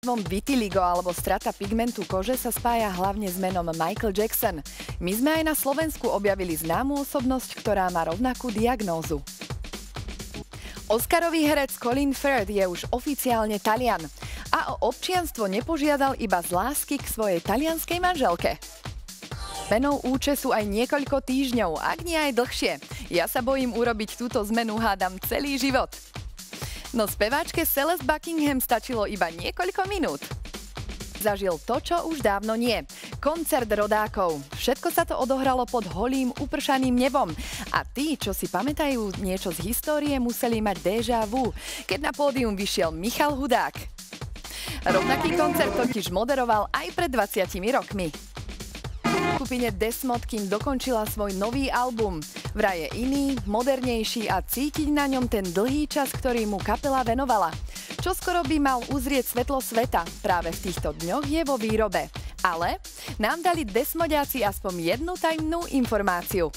Názvom vitiligo alebo strata pigmentu kože sa spája hlavne s menom Michael Jackson. My sme aj na Slovensku objavili známu osobnosť, ktorá má rovnakú diagnózu. Oscarový herec Colin Firth je už oficiálne Talian a o občianstvo nepožiadal iba z lásky k svojej talianskej manželke. Menou účesu aj niekoľko týždňov, ak nie aj dlhšie. Ja sa bojím urobiť túto zmenu hádam celý život. No speváčke Celeste Buckingham stačilo iba niekoľko minút. Zažil to, čo už dávno nie. Koncert rodákov. Všetko sa to odohralo pod holým, upršaným nebom. A tí, čo si pamätajú niečo z histórie, museli mať déjà vu, keď na pódium vyšiel Michal Hudák. Rovnaký koncert totiž moderoval aj pred 20 rokmi skupine Desmod, kým dokončila svoj nový album. Vraj je iný, modernejší a cítiť na ňom ten dlhý čas, ktorý mu kapela venovala. Čo skoro by mal uzrieť svetlo sveta, práve v týchto dňoch je vo výrobe. Ale nám dali Desmodiaci aspoň jednu tajnú informáciu.